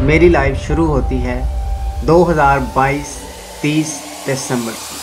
मेरी लाइफ शुरू होती है 2022 30 दिसंबर से।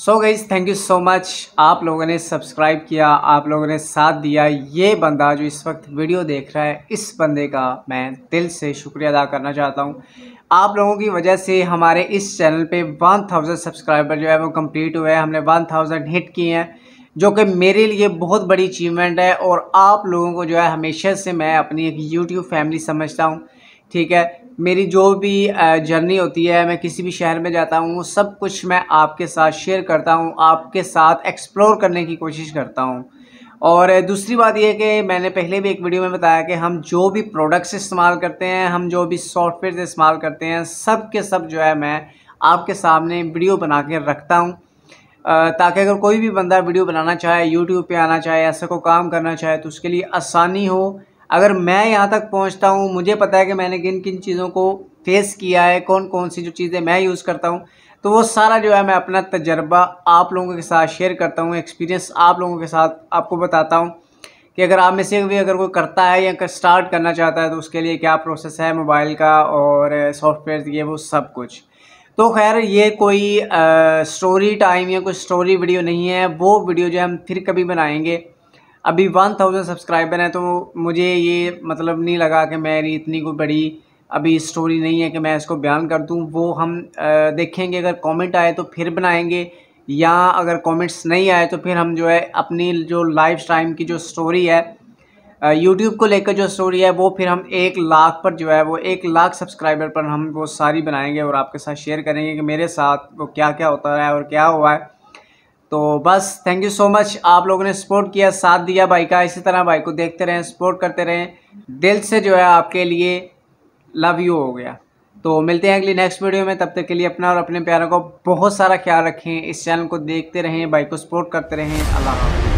So guys thank you so much आप लोगों ने सब्सक्राइब किया, आप लोगों ने साथ दिया। ये बंदा जो इस वक्त वीडियो देख रहा है, इस बंदे का मैं दिल से शुक्रिया अदा करना चाहता हूँ। आप लोगों की वजह से हमारे इस चैनल पे 1000 सब्सक्राइबर जो है वो कंप्लीट हुए हैं। हमने 1000 हिट किए हैं, जो कि मेरे लिए बहुत बड़ी अचीवमेंट है। और आप लोगों को जो है, हमेशा से मैं अपनी एक यूट्यूब फैमिली समझता हूँ। ठीक है? मेरी जो भी जर्नी होती है, मैं किसी भी शहर में जाता हूँ, सब कुछ मैं आपके साथ शेयर करता हूँ, आपके साथ एक्सप्लोर करने की कोशिश करता हूँ। और दूसरी बात यह कि मैंने पहले भी एक वीडियो में बताया कि हम जो भी प्रोडक्ट्स इस्तेमाल करते हैं, हम जो भी सॉफ्टवेयर इस्तेमाल करते हैं, सब के सब जो है मैं आपके सामने वीडियो बना के रखता हूँ। ताकि अगर कोई भी बंदा वीडियो बनाना चाहे यूट्यूब पे आना चाहे, ऐसा को काम करना चाहे तो उसके लिए आसानी हो अगर मैं यहाँ तक पहुँचता हूँ मुझे पता है कि मैंने किन किन चीज़ों को फेस किया है कौन कौन सी जो चीज़ें मैं यूज़ करता हूँ तो वो सारा जो है मैं अपना तजर्बा आप लोगों के साथ शेयर करता हूँ एक्सपीरियंस आप लोगों के साथ आपको बताता हूँ कि अगर आप में से भी अगर कोई करता है या स्टार्ट करना चाहता है तो उसके लिए क्या प्रोसेस है मोबाइल का और सॉफ्टवेयर ये वो सब कुछ। तो खैर ये कोई आ, स्टोरी टाइम या कोई स्टोरी वीडियो नहीं है वो वीडियो जो हम फिर कभी बनाएँगे। अभी वन थाउज़ेंड सब्सक्राइबर हैं तो मुझे ये मतलब नहीं लगा कि मेरी इतनी कोई बड़ी अभी स्टोरी नहीं है कि मैं इसको बयान कर दूँ। वो हम देखेंगे, अगर कमेंट आए तो फिर बनाएँगे, या अगर कमेंट्स नहीं आए तो फिर हम जो है अपनी जो लाइफ टाइम की जो स्टोरी है यूट्यूब को लेकर जो स्टोरी है, वो फिर हम एक लाख पर जो है, वो एक लाख सब्सक्राइबर पर हम वो सारी बनाएँगे और आपके साथ शेयर करेंगे कि मेरे साथ वो क्या क्या होता रहा है और क्या हुआ है। तो बस थैंक यू सो मच आप लोगों ने सपोर्ट किया, साथ दिया भाई का। इसी तरह भाई को देखते रहें सपोर्ट करते रहें। दिल से जो है आपके लिए लव यू हो गया। तो मिलते हैं अगली नेक्स्ट वीडियो में। तब तक के लिए अपना और अपने प्यारों को बहुत सारा ख्याल रखें। इस चैनल को देखते रहें, भाई को सपोर्ट करते रहें। अल्लाह हाफ़